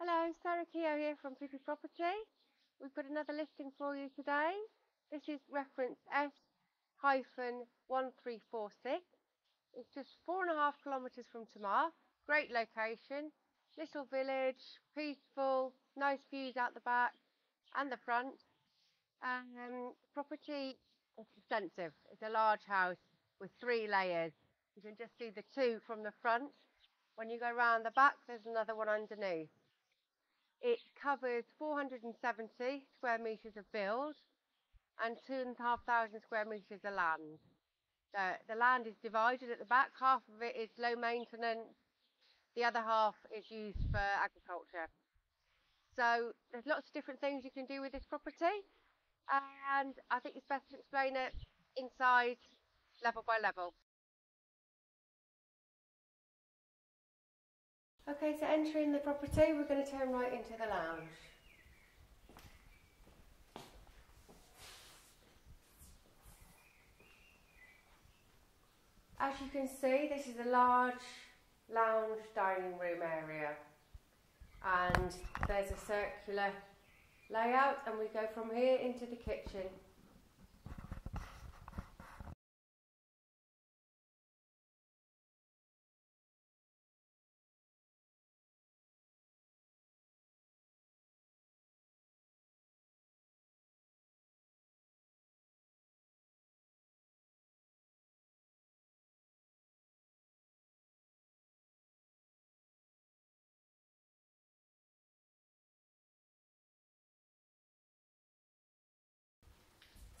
Hello, Sarah Keogh here from Pippi Property. We've got another listing for you today. This is reference S-1346. It's just four and a half kilometres from Tomar. Great location, little village, peaceful, nice views out the back and the front. Um, property is extensive. It's a large house with three layers. You can just see the two from the front. When you go round the back, there's another one underneath. It covers 470 square metres of build and 2,500 square metres of land. The, the land is divided at the back, half of it is low maintenance, the other half is used for agriculture. So there's lots of different things you can do with this property and I think it's best to explain it inside level by level. Okay, so entering the property, we're going to turn right into the lounge. As you can see, this is a large lounge dining room area and there's a circular layout and we go from here into the kitchen.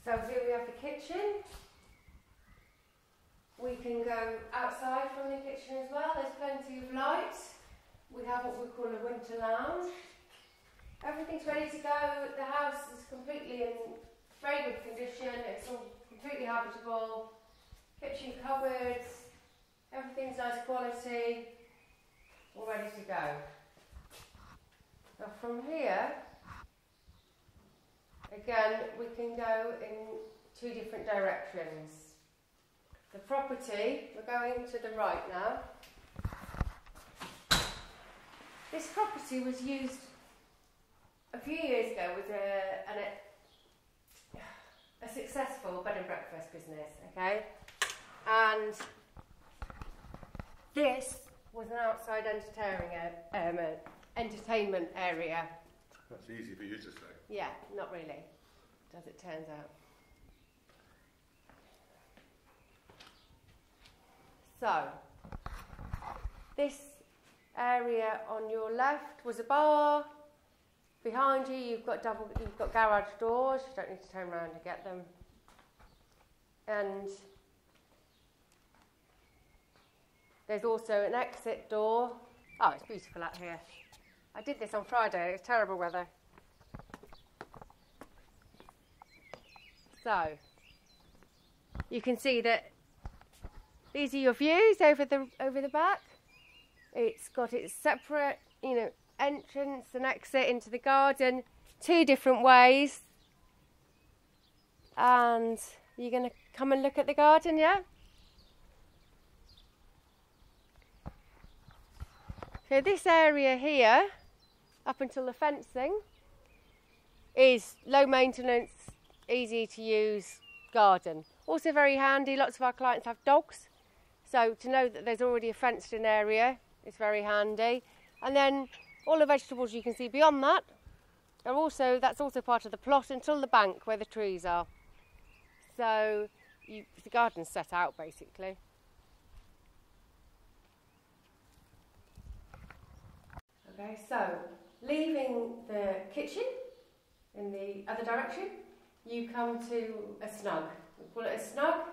So here we have the kitchen. We can go outside from the kitchen as well. There's plenty of light. We have what we call a winter lounge. Everything's ready to go. The house is completely in very good condition. It's all completely habitable. Kitchen cupboards. Everything's nice quality. All ready to go. Now from here, Again, we can go in two different directions. The property, we're going to the right now. This property was used a few years ago with a, an, a, successful bed and breakfast business, okay? And this was an outside entertaining, um, entertainment area. That's easy for you to say. Yeah, not really, as it turns out. So, this area on your left was a bar. Behind you, you've got double, you've got garage doors. You don't need to turn around to get them. And there's also an exit door. Oh, it's beautiful out here. I did this on Friday. It was terrible weather. So you can see that these are your views over the over the back. It's got its separate, you know, entrance and exit into the garden, two different ways. And you're going to come and look at the garden, yeah? So this area here, up until the fencing, is low maintenance easy to use garden. Also very handy, lots of our clients have dogs, so to know that there's already a fenced in area is very handy. And then all the vegetables you can see beyond that are also, that's also part of the plot until the bank where the trees are. So you, the garden's set out basically. Okay, so leaving the kitchen in the other direction, you come to a snug. We call it a snug,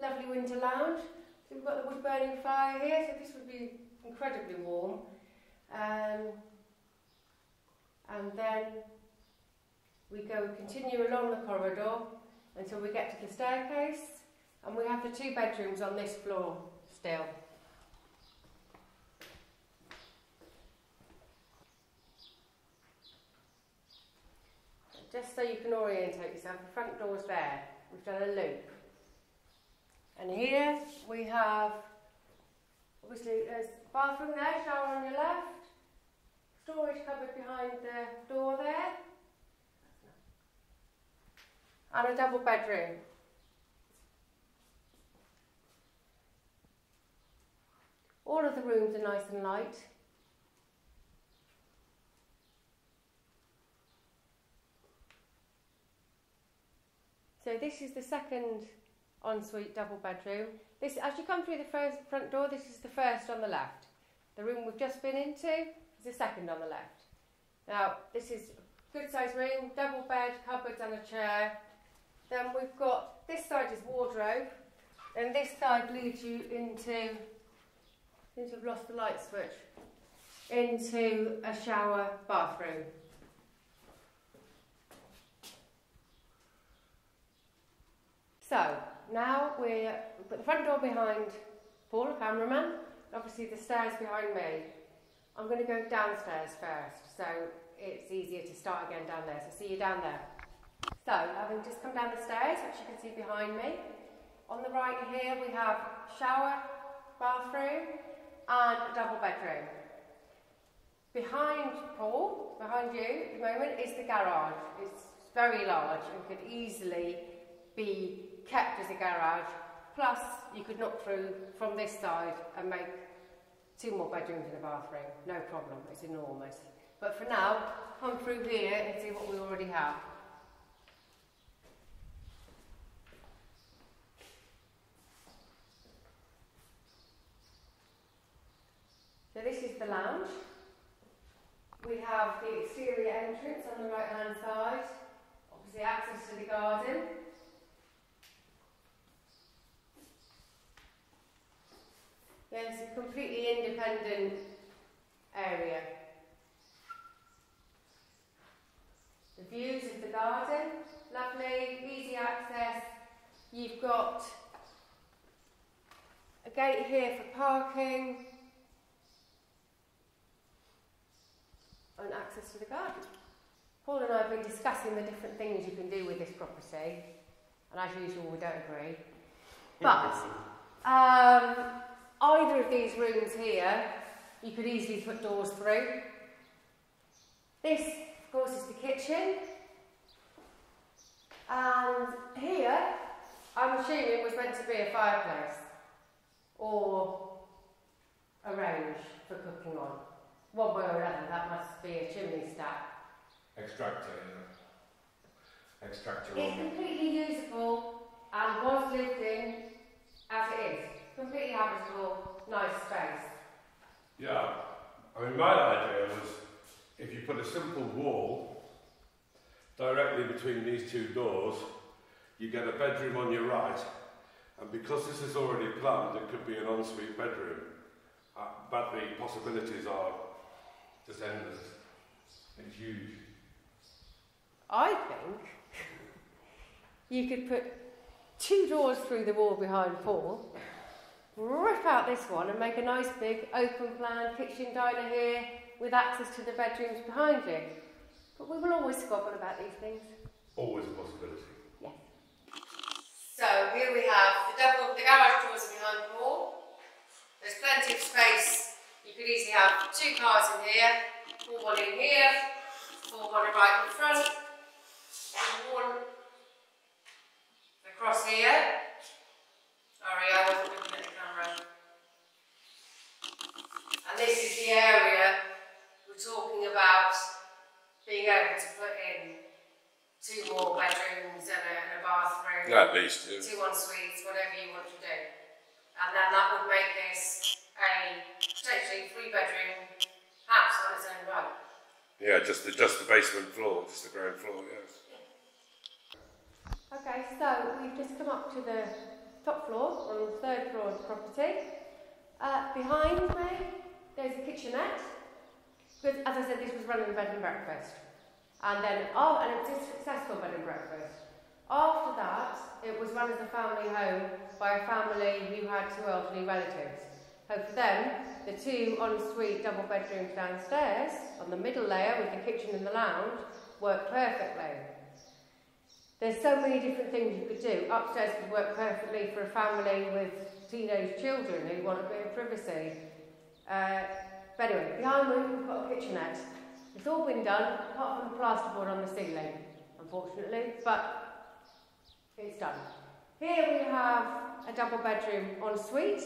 lovely winter lounge. So we've got the wood burning fire here, so this would be incredibly warm. Um, and then we go continue along the corridor until we get to the staircase and we have the two bedrooms on this floor still. Just so you can orientate yourself, the front door's there. We've done a loop. And here we have, obviously there's bathroom there, shower on your left, storage cupboard behind the door there. And a double bedroom. All of the rooms are nice and light. So this is the second ensuite double bedroom. This, as you come through the first front door, this is the first on the left. The room we've just been into is the second on the left. Now, this is a good sized room, double bed, cupboards and a chair. Then we've got, this side is wardrobe, and this side leads you into, to have lost the light switch, into a shower bathroom. So, now we're, the front door behind Paul, the cameraman, obviously the stairs behind me. I'm going to go downstairs first, so it's easier to start again down there. So see you down there. So having just come down the stairs, which you can see behind me, on the right here we have shower, bathroom and a double bedroom. Behind Paul, behind you at the moment, is the garage. It's very large and could easily be kept as a garage. Plus, you could knock through from this side and make two more bedrooms and a bathroom. No problem, it's enormous. But for now, come through here and see what we already have. So this is the lounge. We have the exterior entrance on the right hand side, obviously access to the garden. There's a completely independent area. The views of the garden, lovely, easy access. You've got a gate here for parking and access to the garden. Paul and I have been discussing the different things you can do with this property, and as usual, we don't agree. But um, either of these rooms here, you could easily put doors through. This, of course, is the kitchen. And here, I'm assuming it was meant to be a fireplace or a range for cooking on. One way or another, that must be a chimney stack. Extractor, yeah. Extractor It's completely usable and was lived in as it is. Completely habitable, nice space. Yeah. I mean, my idea was if you put a simple wall directly between these two doors, you get a bedroom on your right, and because this is already planned, it could be an ensuite bedroom. Uh, but the possibilities are just endless. It's huge. I think you could put two doors through the wall behind Paul, rip out this one and make a nice big open plan kitchen diner here with access to the bedrooms behind you. But we will always squabble about these things. Always a possibility. Yes. So here we have the double, the garage doors are behind the wall. There's plenty of space. You could easily have two cars in here, or one in here, or one right in front, and one across here. Sorry, I wasn't looking at the camera. And this is the area we're talking about being able to put in two more bedrooms and a, and a bathroom At least, yeah. two en suites, whatever you want to do. And then that would make this a potentially three bedroom house on its own right. Yeah, just the, just the basement floor, just the ground floor, yes. Okay, so we've just come up to the top floor, on the third floor of the property. Uh, behind me, there's a kitchenette. Because, as I said, this was running a bed and breakfast. And then, oh, and it was a successful bed and breakfast. After that, it was run as a family home by a family who had two elderly relatives. So for them, the two ensuite double bedrooms downstairs, on the middle layer with the kitchen and the lounge, worked perfectly. There's so many different things you could do. Upstairs could work perfectly for a family with teenage children who want a bit of privacy. Uh, but anyway, behind me we've got a kitchenette. It's all been done, apart from the plasterboard on the ceiling, unfortunately, but it's done. Here we have a double bedroom ensuite.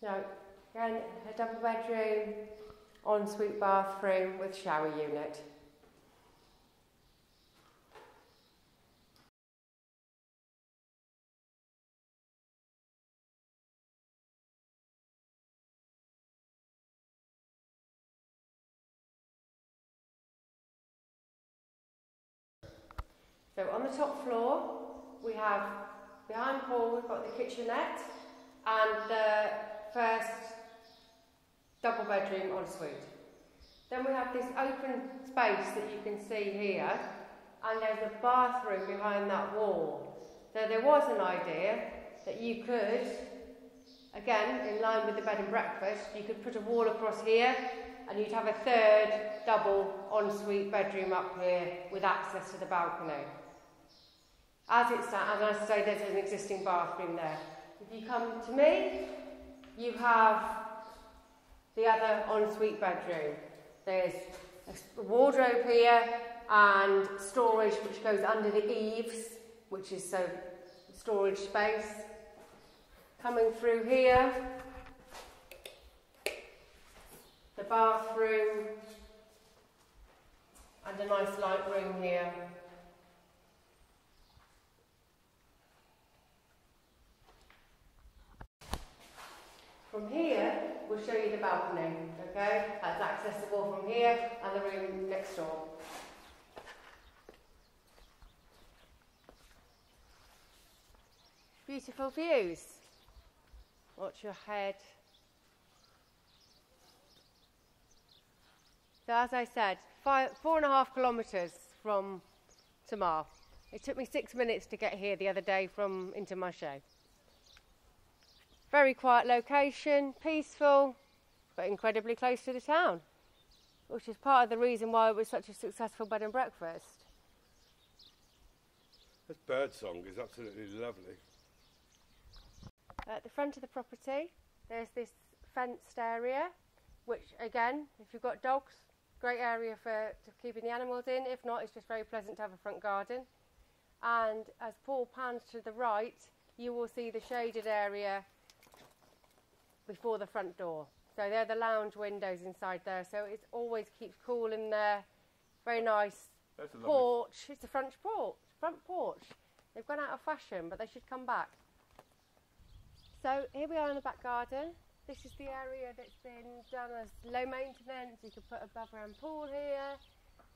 So, again, a double bedroom, ensuite bathroom with shower unit. So on the top floor, we have behind Paul, we've got the kitchenette and the first double bedroom ensuite. Then we have this open space that you can see here, and there's a bathroom behind that wall. So there was an idea that you could, again, in line with the bed and breakfast, you could put a wall across here, and you'd have a third double ensuite bedroom up here with access to the balcony. As it stands, and as I say, there's an existing bathroom there. If you come to me, you have the other ensuite bedroom. There's a wardrobe here and storage which goes under the eaves, which is so storage space. Coming through here, the bathroom and a nice light room here. From here, we'll show you the balcony, okay? That's accessible from here and the room next door. Beautiful views. Watch your head. So as I said, five, four and a half kilometres from Tomar. It took me six minutes to get here the other day from Intermarché. Very quiet location, peaceful, but incredibly close to the town, which is part of the reason why it was such a successful bed and breakfast. This bird song is absolutely lovely. At the front of the property, there's this fenced area, which again, if you've got dogs, great area for keeping the animals in. If not, it's just very pleasant to have a front garden. And as Paul pans to the right, you will see the shaded area before the front door. So they're the lounge windows inside there. So it always keeps cool in there. Very nice That's a porch. It's a front porch. Front porch. They've gone out of fashion, but they should come back. So here we are in the back garden. This is the area that's been done as low maintenance. You could put a above ground pool here,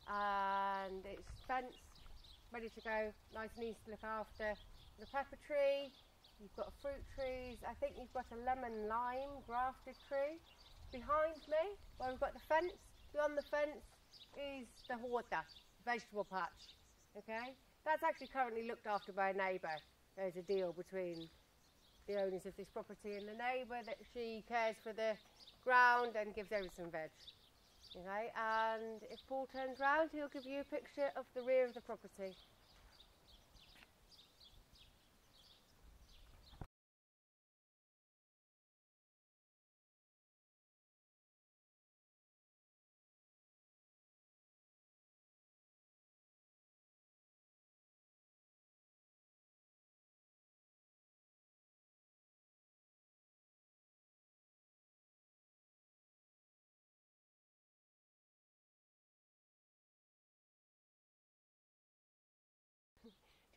and it's fenced, ready to go, nice and easy to look after. The pepper tree, You've got fruit trees. I think you've got a lemon lime grafted tree. Behind me, where we've got the fence, beyond the fence is the horta, vegetable patch. Okay? That's actually currently looked after by a neighbour. There's a deal between the owners of this property and the neighbour that she cares for the ground and gives over some veg. Okay, and if Paul turns round, he'll give you a picture of the rear of the property.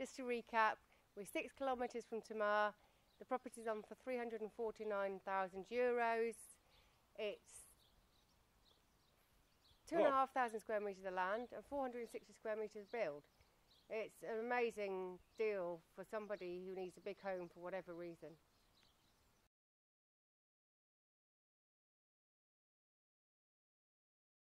Just to recap, we're six kilometres from Tomar. The property's on for 349,000 euros. It's two and a half thousand square metres of land and 460 square metres build. It's an amazing deal for somebody who needs a big home for whatever reason.